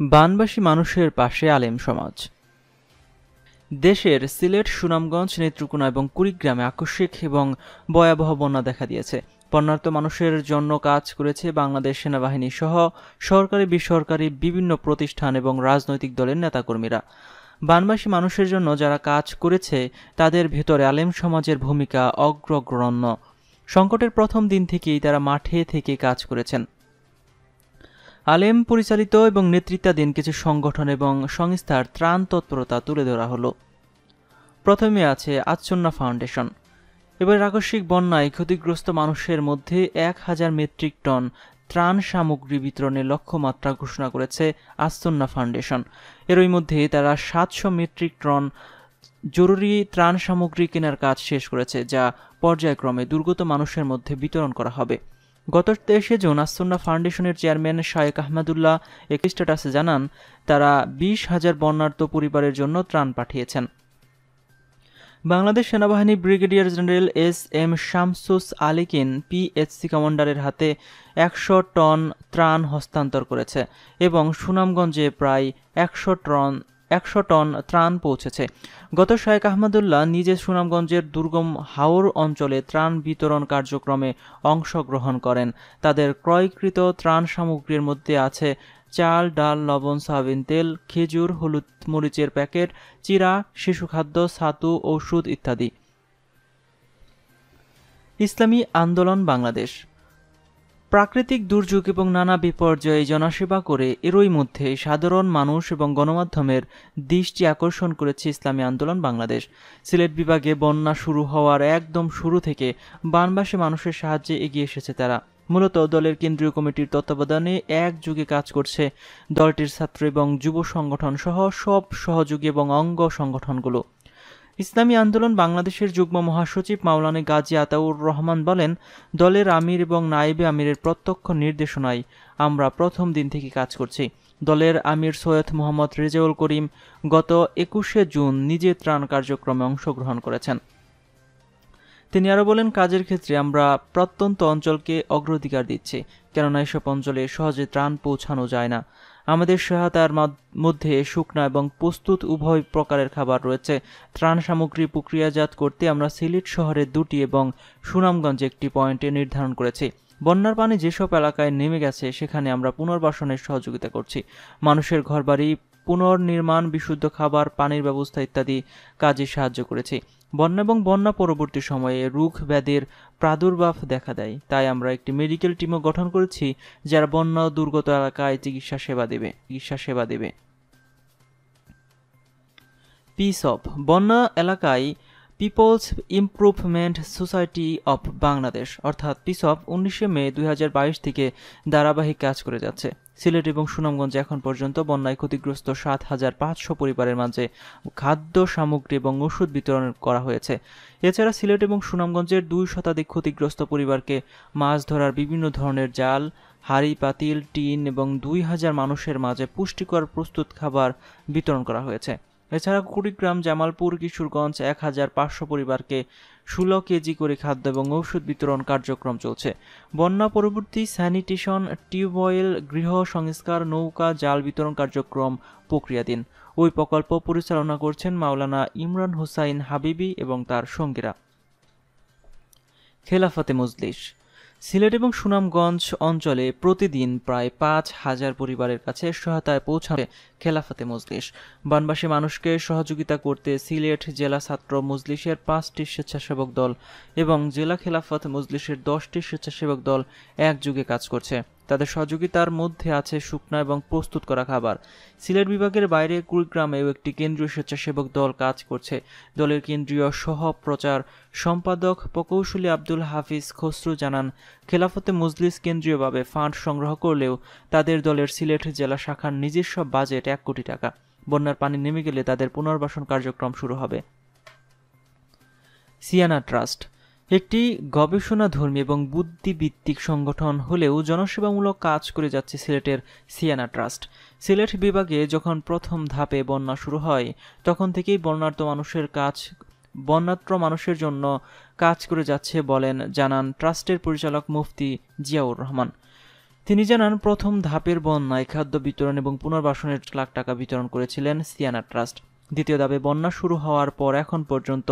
বানবাসী মানুষের পাশে আলেম সমাজ। দেশের সিলেট, সুনামগঞ্জ, নেত্রকোনা এবং কুড়িগ্রামে আকস্মিক এবং ভয়াবহ বন্যা দেখা দিয়েছে। বন্যার্ত মানুষের জন্য কাজ করেছে বাংলাদেশ সেনাবাহিনী সহ সরকারি, বেসরকারি বিভিন্ন প্রতিষ্ঠান এবং রাজনৈতিক দলের নেতাকর্মীরা। বানবাসী মানুষের জন্য যারা কাজ করেছে, তাদের ভেতরে আলেম সমাজের ভূমিকা অগ্রগণ্য। সংকটের প্রথম দিন থেকেই তারা মাঠে থেকে কাজ করেছেন। আলেম পরিচালিত এবং নেতৃত্বাধীন কিছু সংগঠন এবং সংস্থার ত্রাণ তৎপরতা তুলে ধরা হলো। প্রথমে আছে আচ্ছন্না ফাউন্ডেশন। এবার আকস্মিক বন্যায় ক্ষতিগ্রস্ত মানুষের মধ্যে এক হাজার মেট্রিক টন ত্রাণ সামগ্রী বিতরণের লক্ষ্যমাত্রা ঘোষণা করেছে আস্তন্না ফাউন্ডেশন। এরই মধ্যে তারা সাতশো মেট্রিক টন জরুরি ত্রাণ সামগ্রী কেনার কাজ শেষ করেছে, যা পর্যায়ক্রমে দুর্গত মানুষের মধ্যে বিতরণ করা হবে। গত তেইশে জুন আসন্না ফাউন্ডেশনের চেয়ারম্যান শায়েক আহমেদুল্লাহ এক স্ট্যাটাসে জানান, তারা বিশ হাজার বন্যার্ত পরিবারের জন্য ত্রাণ পাঠিয়েছেন। বাংলাদেশ সেনাবাহিনী brigadier general S M Shamsus আলিকিন PHC কমান্ডারের হাতে একশো টন ত্রাণ হস্তান্তর করেছে এবং সুনামগঞ্জে প্রায় একশো টন একশো টন ত্রাণ পৌঁছেছে। গত শায়েক আহমদুল্লাহ নিজে সুনামগঞ্জের দুর্গম হাওর অঞ্চলে ত্রাণ বিতরণ কার্যক্রমে অংশগ্রহণ করেন। তাদের ক্রয়কৃত ত্রাণ সামগ্রীর মধ্যে আছে চাল, ডাল, লবণ, সয়াবিন তেল, খেজুর, হলুদ মরিচের প্যাকেট, চিরা, শিশু খাদ্য, ছাতু, ওষুধ ইত্যাদি। ইসলামী আন্দোলন বাংলাদেশ প্রাকৃতিক দুর্যোগ এবং নানা বিপর্যয়ে জনসেবা করে এরই মধ্যে সাধারণ মানুষ এবং গণমাধ্যমের দৃষ্টি আকর্ষণ করেছে ইসলামী আন্দোলন বাংলাদেশ। সিলেট বিভাগে বন্যা শুরু হওয়ার একদম শুরু থেকে বানবাসী মানুষের সাহায্যে এগিয়ে এসেছে তারা। মূলত দলের কেন্দ্রীয় কমিটির তত্ত্বাবধানে একযুগে কাজ করছে দলটির ছাত্র এবং যুব সংগঠন সহ সব সহযোগী এবং অঙ্গ সংগঠনগুলো। ইসলামী আন্দোলন বাংলাদেশের যুগ্ম মহাসচিব মাওলানা গাজী আতাউর রহমান বলেন, দলের আমির এবং নায়েবে আমিরের প্রত্যক্ষ নির্দেশনায় আমরা প্রথম দিন থেকে কাজ করছি। দলের আমির সৈয়দ মোহাম্মদ রেজাউল করিম গত একুশে জুন নিজে ত্রাণ কার্যক্রমে অংশগ্রহণ করেছেন। তিনি আরও বলেন, কাজের ক্ষেত্রে আমরা প্রত্যন্ত অঞ্চলকে অগ্রাধিকার দিচ্ছি, কেননা এসব অঞ্চলে সহজে ত্রাণ পৌঁছানো যায় না। আমাদের সহায়তার মধ্যে শুকনা এবং প্রস্তুত উভয় প্রকারের খাবার রয়েছে। ত্রাণ সামগ্রী প্রক্রিয়াজাত করতে আমরা সিলেট শহরের দুটি এবং সুনামগঞ্জ একটি পয়েন্টে নির্ধারণ করেছি। বন্যার পানি যেসব এলাকায় নেমে গেছে, সেখানে আমরা পুনর্বাসনের সহযোগিতা করছি। মানুষের ঘরবাড়ি, পুনর্নির্মাণ, বিশুদ্ধ খাবার, পানির ব্যবস্থা ইত্যাদি কাজে সাহায্য করেছি। বন্যা এবং বন্যা পরবর্তী সময়ে রুখ ব্যাধির প্রাদুর্ভাব দেখা দেয়। তাই আমরা একটি মেডিকেল টিমও গঠন করেছি, যারা বন্যা দুর্গত এলাকায় চিকিৎসা সেবা দেবে, চিকিৎসা সেবা দেবে। পিস অফ বন্যা এলাকায় people's improvement society of Bangladesh, অর্থাৎ পিস অফ উনিশে মে দুই হাজার বাইশ থেকে ধারাবাহিক কাজ করে যাচ্ছে। সিলেট এবং সুনামগঞ্জে এখন পর্যন্ত বন্যায় ক্ষতিগ্রস্ত সাত হাজার পাঁচশো পরিবারের মাঝে খাদ্য সামগ্রী এবং ওষুধ বিতরণ করা হয়েছে। এছাড়া সিলেট এবং সুনামগঞ্জের দুই শতাধিক ক্ষতিগ্রস্ত পরিবারকে মাছ ধরার বিভিন্ন ধরনের জাল, হাড়ি, পাতিল, টিন এবং দুই হাজার মানুষের মাঝে পুষ্টিকর প্রস্তুত খাবার বিতরণ করা হয়েছে। এছাড়া কুড়িগ্রাম, জামালপুর, কিশোরগঞ্জ এক হাজার পাঁচশো পরিবারকে ষোলো কেজি করে খাদ্য এবং ঔষধ বিতরণ কার্যক্রম চলছে। বন্যা পরবর্তী স্যানিটেশন, টিউবওয়েল, গৃহ সংস্কার, নৌকা, জাল বিতরণ কার্যক্রম, প্রক্রিয়াধীন। ওই প্রকল্প পরিচালনা করছেন মাওলানা ইমরান হুসাইন হাবিবি এবং তার সঙ্গীরা। খেলাফতে মজলিস। সিলেট এবং সুনামগঞ্জ অঞ্চলে প্রতিদিন প্রায় পাঁচ হাজার পরিবারের কাছে সহায়তায় পৌঁছাবে খেলাফতে মজলিস। বানবাসী মানুষকে সহযোগিতা করতে সিলেট জেলা ছাত্র মজলিসের পাঁচটি স্বেচ্ছাসেবক দল এবং জেলা খেলাফত মজলিসের দশটি স্বেচ্ছাসেবক দল একযুগে কাজ করছে। তাদের সহযোগিতার মধ্যে আছে শুকনা এবং প্রস্তুত করা খাবার। সিলেট বিভাগের বাইরে কুড়িগ্রামেও একটি কেন্দ্রীয় স্বেচ্ছাসেবক দল কাজ করছে। দলের কেন্দ্রীয় সহ প্রচার সম্পাদক প্রকৌশলী আব্দুল হাফিজ খসরু জানান, খেলাফতে মজলিস কেন্দ্রীয়ভাবে ফান্ড সংগ্রহ করলেও তাদের দলের সিলেট জেলা শাখার নিজস্ব বাজেট এক কোটি টাকা। বন্যার পানি নেমে গেলে তাদের পুনর্বাসন কার্যক্রম শুরু হবে। সিয়ানা ট্রাস্ট একটি গবেষণাধর্মী এবং বুদ্ধিভিত্তিক সংগঠন হলেও জনসেবামূলক কাজ করে যাচ্ছে সিলেটের সিয়ানা ট্রাস্ট। সিলেট বিভাগে যখন প্রথম ধাপে বন্যা শুরু হয়, তখন থেকেই বন্যার্ত মানুষের কাজ বন্যাত্র মানুষের জন্য কাজ করে যাচ্ছে বলেন জানান ট্রাস্টের পরিচালক মুফতি জিয়াউর রহমান। তিনি জানান, প্রথম ধাপের বন্যায় খাদ্য বিতরণ এবং পুনর্বাসনের লাখ টাকা বিতরণ করেছিলেন সিয়ানা ট্রাস্ট। দ্বিতীয় দাবে বন্যা শুরু হওয়ার পর এখন পর্যন্ত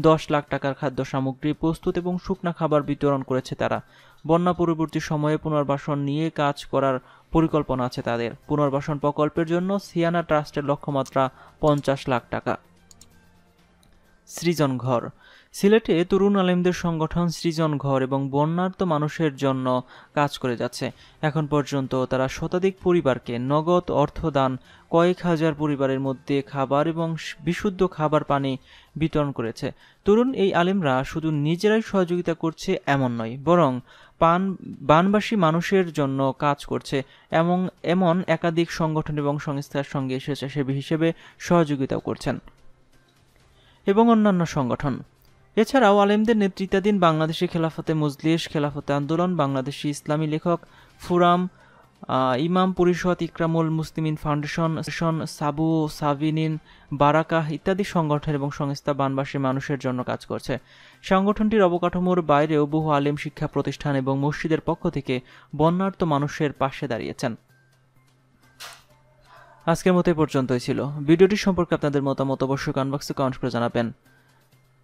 দশ লাখ টাকার খাদ্য সামগ্রী প্রস্তুত এবং শুকনা খাবার বিতরণ করেছে তারা। বন্যা পরবর্তী সময়ে পুনর্বাসন নিয়ে কাজ করার পরিকল্পনা আছে তাদের। পুনর্বাসন প্রকল্পের জন্য সিয়ানা ট্রাস্টের লক্ষ্যমাত্রা পঞ্চাশ লাখ টাকা। সৃজন ঘর সিলেটে তরুণ আলেমদের সংগঠন সৃজন ঘর এবং বন্যার্ত মানুষের জন্য কাজ করে যাচ্ছে। এখন পর্যন্ত তারা শতাধিক পরিবারকে নগদ অর্থ দান, কয়েক হাজার পরিবারের মধ্যে খাবার এবং বিশুদ্ধ খাবার পানি বিতরণ করেছে। তরুণ এই আলেমরা শুধু নিজেরাই সহযোগিতা করছে এমন নয়, বরং পান, বানবাসী মানুষের জন্য কাজ করছে এবং এমন একাধিক সংগঠন এবং সংস্থার সঙ্গে স্বেচ্ছাসেবী হিসেবে সহযোগিতাও করছেন। এবং অন্যান্য সংগঠন। এছাড়াও আলেমদের নেতৃত্বাধীন বাংলাদেশি খেলাফতে মজলিস, খেলাফতে আন্দোলন, বাংলাদেশি ইসলামী লেখক ফুরাম ইমাম পরিষদ ইকরামুল মুসলিমিন ফাউন্ডেশন সাবু সাবিনিন, বারাকাহ ইত্যাদি সংগঠন এবং সংস্থা বানবাসী মানুষের জন্য কাজ করছে। সংগঠনটির অবকাঠামোর বাইরেও বহু আলেম শিক্ষা প্রতিষ্ঠান এবং মসজিদের পক্ষ থেকে বন্যার্ত মানুষের পাশে দাঁড়িয়েছেন। আজকের মতো পর্যন্তই ছিল। ভিডিওটি সম্পর্কে আপনাদের মতামত অবশ্যই কনবক্সে কমেন্ট করে জানাবেন।